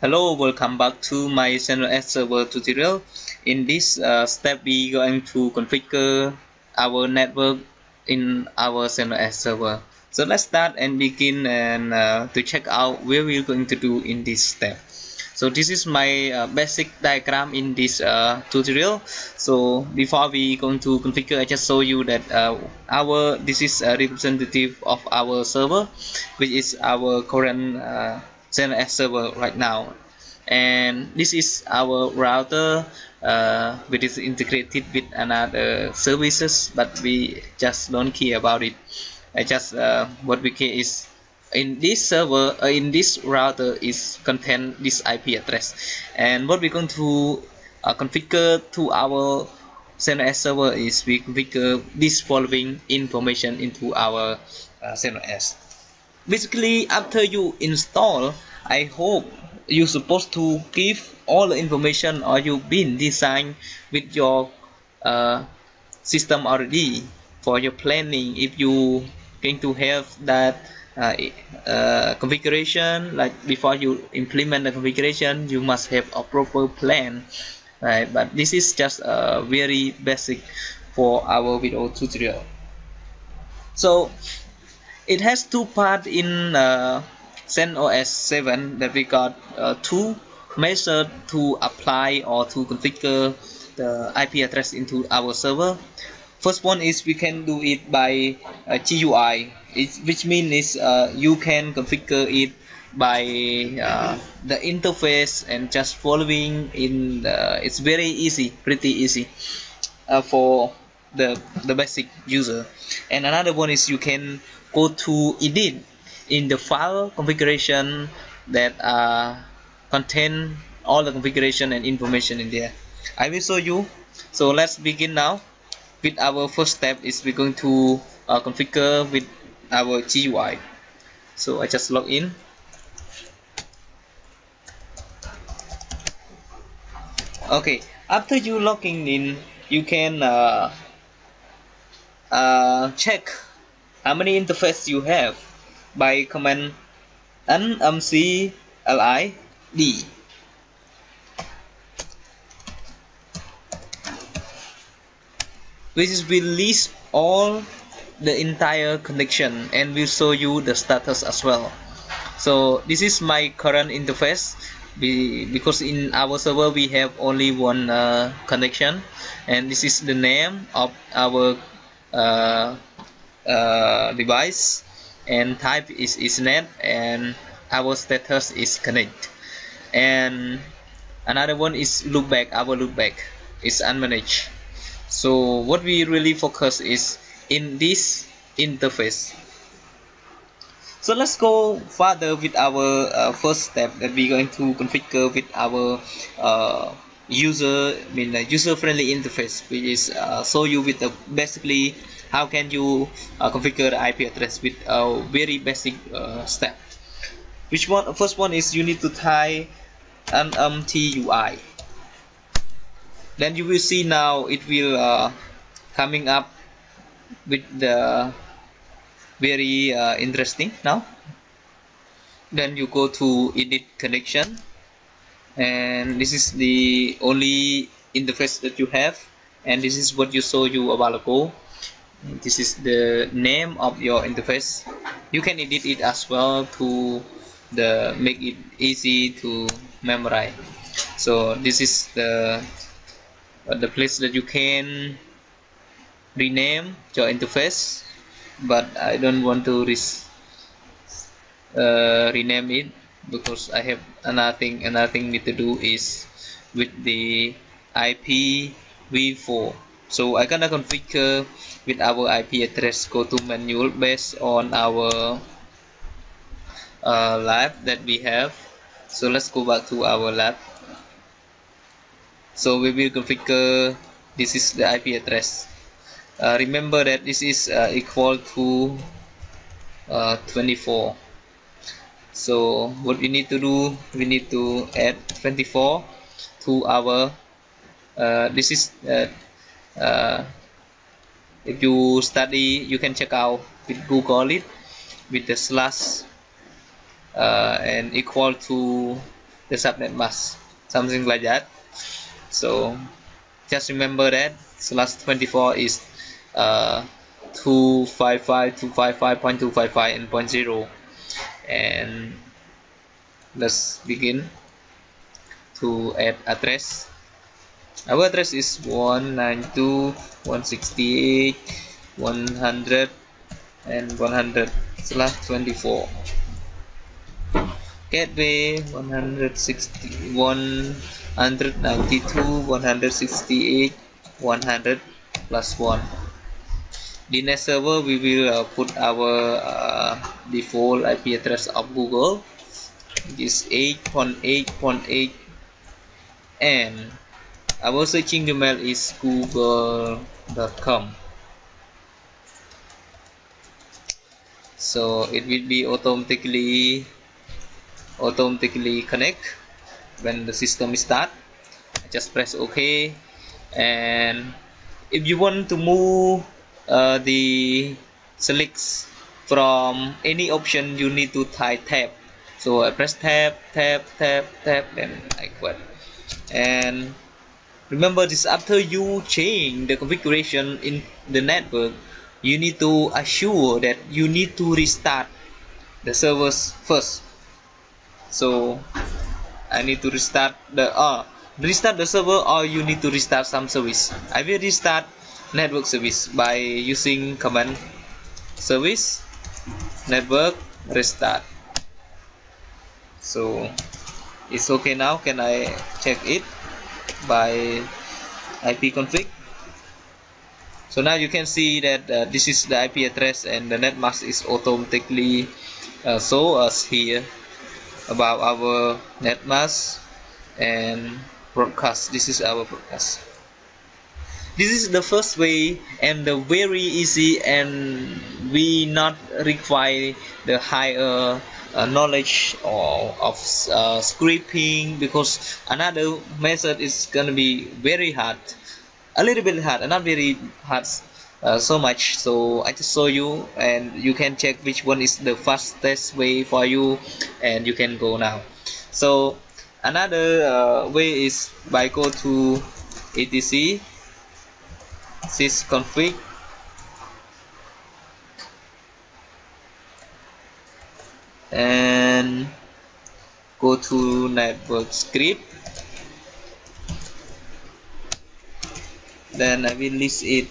Hello, welcome back to my channel CentOS server tutorial. In this uh, step, we going to configure our network in our CentOS server. So let's start and begin and uh, to check out where we're going to do in this step. So this is my uh, basic diagram in this uh, tutorial. So before we going to configure, I just show you that uh, our this is a representative of our server, which is our current uh, CentOS server right now. And this is our router uh, which is integrated with another services but we just don't care about it. I just uh, what we care is in this server uh, in this router is contain this IP address. And what we're going to uh, configure to our CentOS server is we configure this following information into our uh, CentOS basically after you install I hope you're supposed to give all the information or you've been designed with your uh, system already for your planning. If you going to have that uh, uh, configuration like before you implement the configuration you must have a proper plan right? But this is just a very basic for our video tutorial. So it has two parts in uh, CentOS 7 that we got uh, two methods to apply or to configure the IP address into our server. First one is we can do it by uh, GUI, it, which means uh, you can configure it by uh, the interface and just following in the, it's very easy, pretty easy uh, for the, the basic user. And another one is you can go to edit in the file configuration that uh, contain all the configuration and information in there. I will show you. So let's begin now with our first step is we're going to uh, configure with our GUI so I just log in. Okay after you logging in you can uh, uh, check how many interface you have? By command nmcli d which will list all the entire connection and will show you the status as well. So this is my current interface. Because in our server we have only one uh, connection. And this is the name of our uh, uh, device and type is Ethernet and our status is connect. And another one is loopback our loopback is unmanaged. So what we really focus is in this interface. So let's go further with our uh, first step that we're going to configure with our uh, user I mean user friendly interface which is uh, show you with the basically how can you uh, configure IP address with a very basic uh, step? Which one first one is you need to tie nmtui then you will see now it will uh, coming up with the very uh, interesting now. Then you go to edit connection. And this is the only interface that you have. And this is what you saw you a while ago this is the name of your interface. You can edit it as well to the make it easy to memorize. So this is the the place that you can rename your interface but I don't want to uh, rename it because I have another thing another thing need to do is with the IPv4 so I gonna configure with our IP address go to manual based on our uh, lab that we have. So let's go back to our lab. So we will configure this is the IP address. Uh, remember that this is uh, equal to uh, 24 so what we need to do we need to add 24 to our uh, this is uh, if you study you can check out with google it with the slash uh, and equal to the subnet mask something like that. So just remember that slash 24 is uh, 255.255.255 and point zero. And let's begin to add address our address is 192.168 100 and 100 slash 24 gateway 160 192 168 100 plus 1 DNS server we will uh, put our uh, default IP address of Google. Which is 8.8.8 and our searching mail is google.com so it will be automatically automatically connect when the system is start just press ok. And if you want to move uh, the selects from any option you need to type tab. So I press tab tab tab tab and I quit. And remember this after you change the configuration in the network. You need to assure that you need to restart the servers first. So I need to restart the uh, restart the server or you need to restart some service. I will restart network service by using command service network restart. So it's okay now. Can I check it by ifconfig so now you can see that uh, this is the IP address and the net mask is automatically uh, show us here about our net mask and broadcast. This is our broadcast. This is the first way and the very easy and we not require the higher uh, knowledge or of uh, scripting because another method is gonna be very hard a little bit hard and not very hard uh, so much. So I just show you and you can check which one is the fastest way for you and you can go now. So another uh, way is by go to etc sysconfig and go to network script. Then I will list it.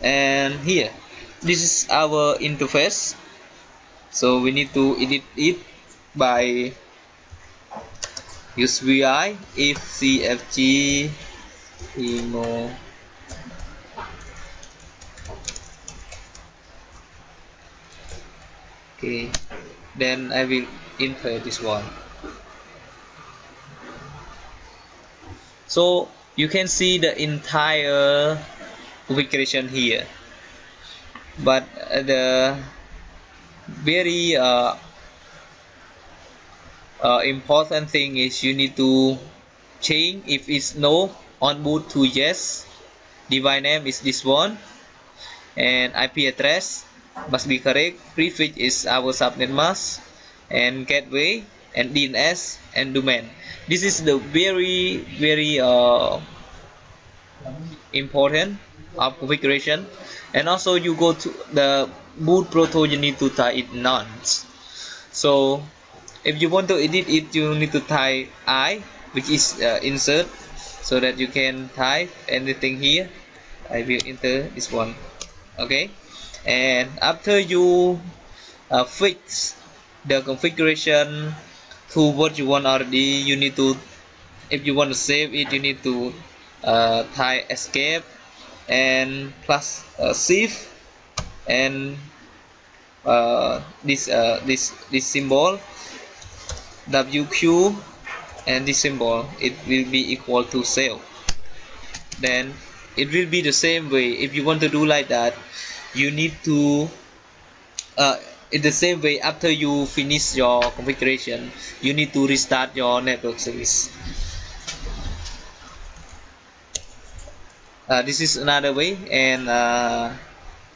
And here this is our interface. So we need to edit it by use vi if cfg emo okay then I will enter this one. So you can see the entire configuration here. But the very uh, uh, important thing is you need to change if it's no on boot to yes. Device name is this one. And IP address must be correct prefix is our subnet mask and gateway and DNS and domain. This is the very very uh, important of configuration. And also you go to the boot protocol you need to type it none so if you want to edit it you need to type i which is uh, insert so that you can type anything here. I will enter this one. Okay and after you uh, fix the configuration to what you want already you need to if you want to save it you need to uh, type escape and plus uh, and uh, this uh, this this symbol WQ and this symbol it will be equal to save then it will be the same way. If you want to do like that you need to uh, in the same way after you finish your configuration you need to restart your network service. Uh, this is another way and uh,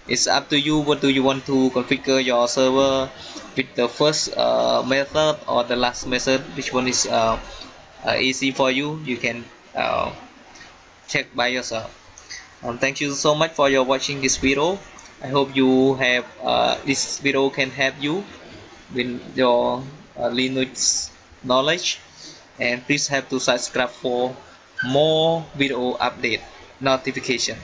it's up to you what do you want to configure your server with the first uh, method or the last method. Which one is uh, uh, easy for you you can uh, check by yourself. Um, thank you so much for your watching this video I hope you have uh, this video can help you with your uh, Linux knowledge. And please have to subscribe for more video update notification